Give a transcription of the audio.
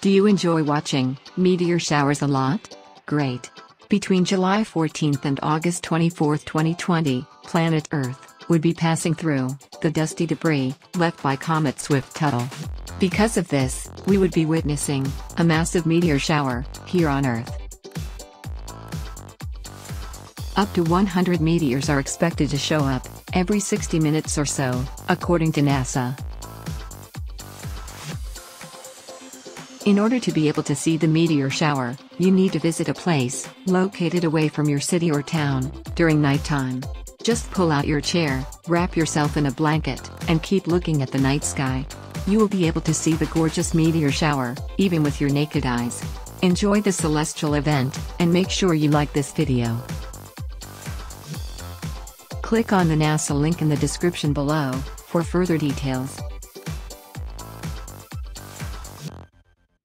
Do you enjoy watching meteor showers a lot? Great. Between July 14th and August 24, 2020, planet Earth would be passing through the dusty debris left by comet Swift-Tuttle. Because of this, we would be witnessing a massive meteor shower here on Earth. Up to 100 meteors are expected to show up every 60 minutes or so, according to NASA. In order to be able to see the meteor shower, you need to visit a place located away from your city or town during nighttime. Just pull out your chair, wrap yourself in a blanket, and keep looking at the night sky. You will be able to see the gorgeous meteor shower, even with your naked eyes. Enjoy the celestial event, and make sure you like this video. Click on the NASA link in the description below for further details.